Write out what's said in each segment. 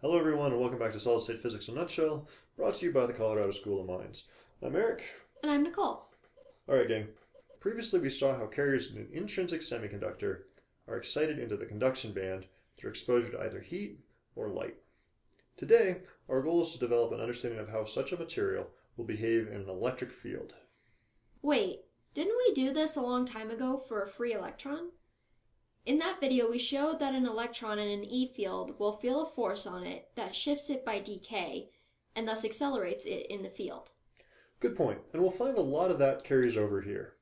Hello, everyone, and welcome back to Solid State Physics in a Nutshell, brought to you by the Colorado School of Mines. I'm Eric. And I'm Nicole. All right, gang. Previously, we saw how carriers in an intrinsic semiconductor are excited into the conduction band through exposure to either heat or light. Today, our goal is to develop an understanding of how such a material will behave in an electric field. Wait, didn't we do this a long time ago for a free electron? In that video, we showed that an electron in an E field will feel a force on it that shifts it by dk, and thus accelerates it in the field. Good point, and we'll find a lot of that carries over here.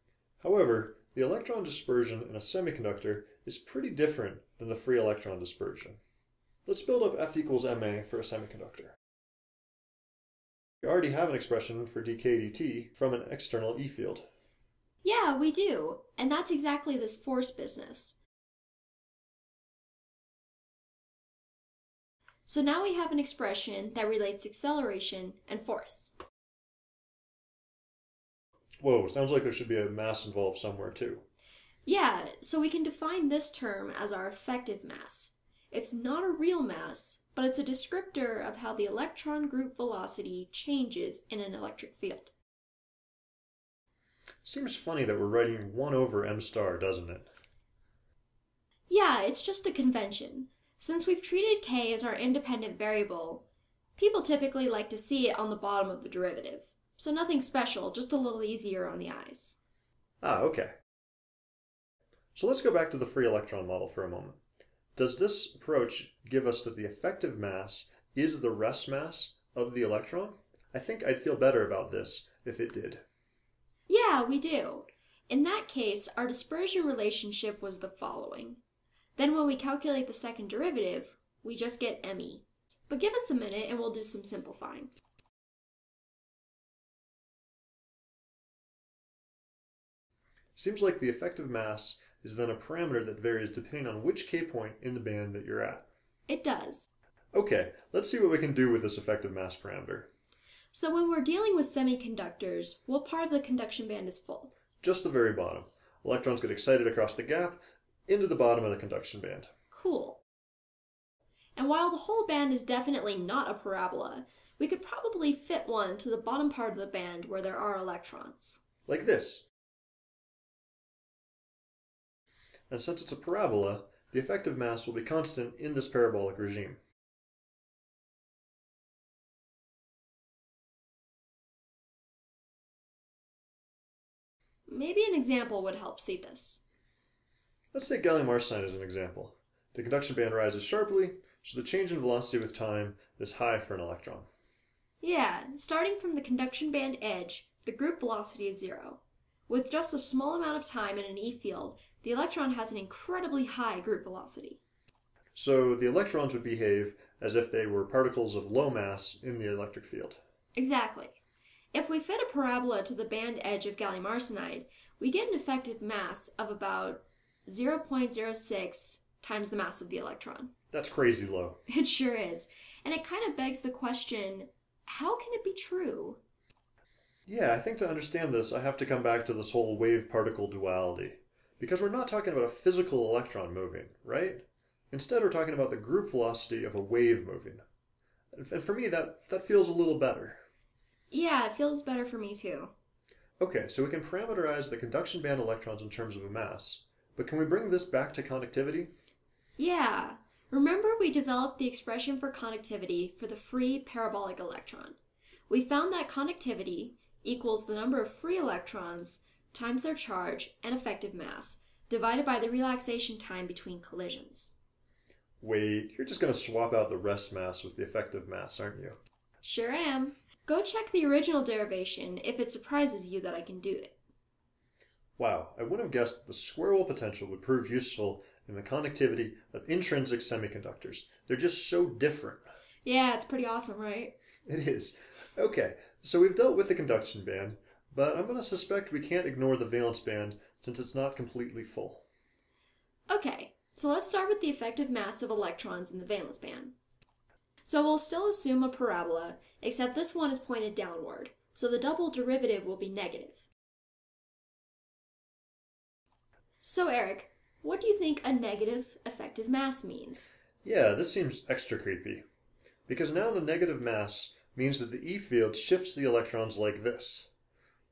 However, the electron dispersion in a semiconductor is pretty different than the free electron dispersion. Let's build up F equals ma for a semiconductor. We already have an expression for dk dt from an external E field. Yeah, we do, and that's exactly this force business. So now we have an expression that relates acceleration and force. Whoa, sounds like there should be a mass involved somewhere too. Yeah, so we can define this term as our effective mass. It's not a real mass, but it's a descriptor of how the electron group velocity changes in an electric field. Seems funny that we're writing 1 over m star, doesn't it? Yeah, it's just a convention. Since we've treated k as our independent variable, people typically like to see it on the bottom of the derivative. So nothing special, just a little easier on the eyes. Ah, okay. So let's go back to the free electron model for a moment. Does this approach give us that the effective mass is the rest mass of the electron? I think I'd feel better about this if it did. Yeah, we do. In that case, our dispersion relationship was the following. Then when we calculate the second derivative, we just get ME. But give us a minute and we'll do some simplifying. Seems like the effective mass is then a parameter that varies depending on which k point in the band that you're at. It does. Okay, let's see what we can do with this effective mass parameter. So when we're dealing with semiconductors, what part of the conduction band is full? Just the very bottom. Electrons get excited across the gap into the bottom of the conduction band. Cool. And while the whole band is definitely not a parabola, we could probably fit one to the bottom part of the band where there are electrons. Like this. And since it's a parabola, the effective mass will be constant in this parabolic regime. Maybe an example would help see this. Let's take gallium arsenide as an example. The conduction band rises sharply, so the change in velocity with time is high for an electron. Yeah, starting from the conduction band edge, the group velocity is zero. With just a small amount of time in an E field, the electron has an incredibly high group velocity. So the electrons would behave as if they were particles of low mass in the electric field. Exactly. If we fit a parabola to the band edge of gallium arsenide, we get an effective mass of about 0.06 times the mass of the electron. That's crazy low. It sure is. And it kind of begs the question how can it be true? Yeah, I think to understand this, I have to come back to this whole wave particle duality. Because we're not talking about a physical electron moving, right? Instead, we're talking about the group velocity of a wave moving. And for me, that, that feels a little better. Yeah, it feels better for me too. Okay, so we can parameterize the conduction band electrons in terms of a mass. But can we bring this back to conductivity? Yeah. Remember we developed the expression for conductivity for the free parabolic electron. We found that conductivity equals the number of free electrons times their charge and effective mass divided by the relaxation time between collisions. Wait, you're just going to swap out the rest mass with the effective mass, aren't you? Sure am. Go check the original derivation if it surprises you that I can do it. Wow, I wouldn't have guessed that the square wave potential would prove useful in the conductivity of intrinsic semiconductors. They're just so different. Yeah, it's pretty awesome, right? It is. Okay, so we've dealt with the conduction band, but I'm going to suspect we can't ignore the valence band since it's not completely full. Okay, so let's start with the effective mass of electrons in the valence band. So we'll still assume a parabola, except this one is pointed downward, so the double derivative will be negative. So, Eric, what do you think a negative effective mass means? Yeah, this seems extra creepy. because now the negative mass means that the E field shifts the electrons like this.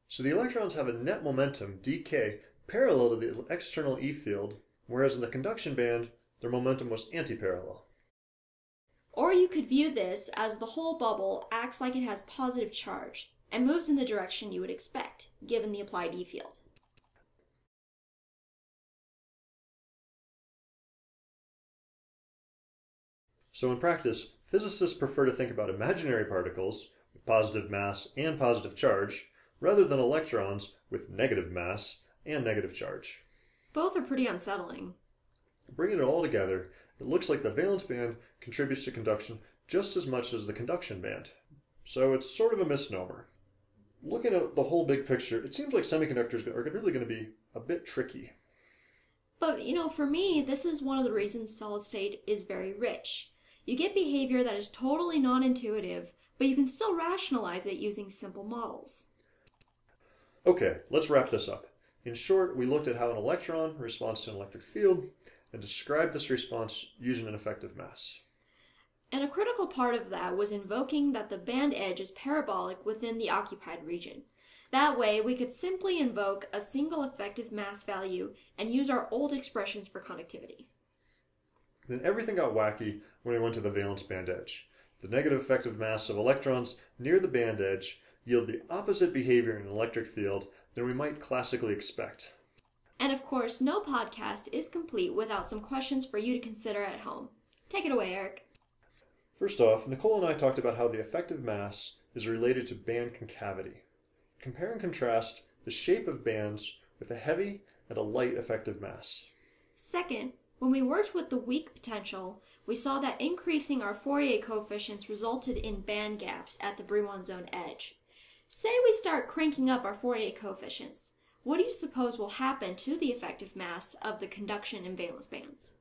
So the electrons have a net momentum, dk, parallel to the external E field, whereas in the conduction band, their momentum was antiparallel. Or you could view this as the whole bubble acts like it has positive charge and moves in the direction you would expect, given the applied E field. So in practice, physicists prefer to think about imaginary particles with positive mass and positive charge, rather than electrons with negative mass and negative charge. Both are pretty unsettling. Bringing it all together, it looks like the valence band contributes to conduction just as much as the conduction band. So it's sort of a misnomer. Looking at the whole big picture, it seems like semiconductors are really going to be a bit tricky. But, you know, for me, this is one of the reasons solid state is very rich. You get behavior that is totally non intuitive, but you can still rationalize it using simple models. Okay, let's wrap this up. In short, we looked at how an electron responds to an electric field and described this response using an effective mass. And a critical part of that was invoking that the band edge is parabolic within the occupied region. That way, we could simply invoke a single effective mass value and use our old expressions for conductivity. Then everything got wacky when we went to the valence band edge. The negative effective mass of electrons near the band edge yield the opposite behavior in an electric field than we might classically expect. And of course, no podcast is complete without some questions for you to consider at home. Take it away, Eric. First off, Nicole and I talked about how the effective mass is related to band concavity. Compare and contrast the shape of bands with a heavy and a light effective mass. Second, when we worked with the weak potential, we saw that increasing our Fourier coefficients resulted in band gaps at the Brillouin zone edge. Say we start cranking up our Fourier coefficients. What do you suppose will happen to the effective mass of the conduction and valence bands?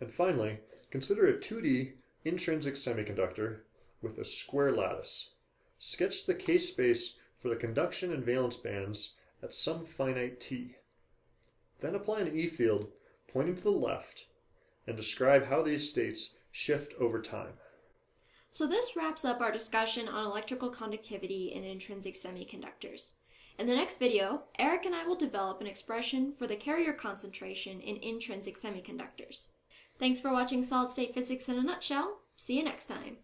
And finally, consider a 2D intrinsic semiconductor with a square lattice. Sketch the k space for the conduction and valence bands at some finite t. Then apply an E field pointing to the left and describe how these states shift over time. So this wraps up our discussion on electrical conductivity in intrinsic semiconductors. In the next video, Eric and I will develop an expression for the carrier concentration in intrinsic semiconductors. Thanks for watching Solid State Physics in a Nutshell. See you next time.